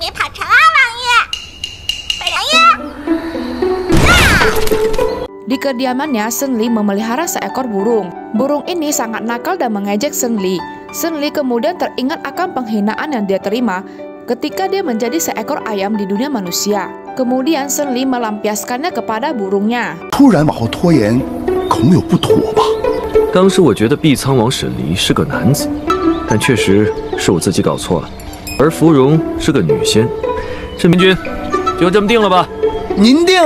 别跑成啊，王爷！本王爷！ Di kediamannya, Senli memelihara seekor burung. Burung ini sangat nakal dan mengejek Senli. Senli kemudian teringat akan penghinaan yang dia terima ketika dia menjadi seekor ayam di dunia manusia. Kemudian Senli melampiaskannya kepada burungnya. 突然往后拖延，恐有不妥吧？当时我觉得毕仓王沈离是个男子，但确实是我自己搞错了， 而芙蓉是个女仙。镇明君，就这么定了吧？您定。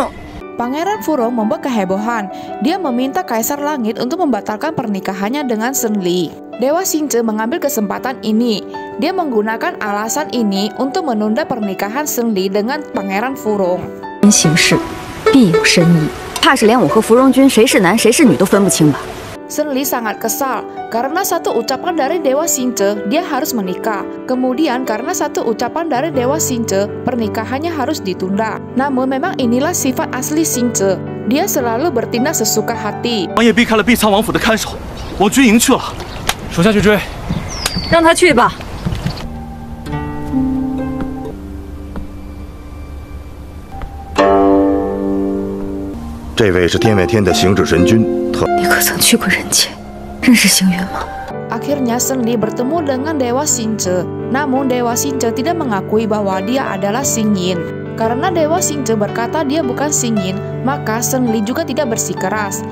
Pangeran Furong membuat kehebohan. Dia meminta Kaisar Langit untuk membatalkan pernikahannya dengan Senli. Dewa Xingzhe mengambil kesempatan ini. Dia menggunakan alasan ini untuk menunda pernikahan Senli dengan Pangeran Furong. 行事必有深意，怕是连我和芙蓉君谁是男谁是女都分不清吧？ Senli sangat kesal karena satu ucapan dari Dewa Xingzhe dia harus menikah. Kemudian karena satu ucapan dari Dewa Xingzhe pernikahannya harus ditunda. Namun memang inilah sifat asli Xingzhe. Dia selalu bertindak sesuka hati. 王爷避开了毕仓王府的看守，往军营去了。手下去追。让他去吧。 这位是天外天的行止神君，特你可曾去过人间？认识星云吗？ Akhirnya Senli bertemu dengan Dewa Xingzhe. Namun Dewa Xingzhe tidak mengakui bahwa dia adalah Xingyin. Karena Dewa Xingzhe berkata dia bukan Xingyin, maka Senli juga tidak bersikeras.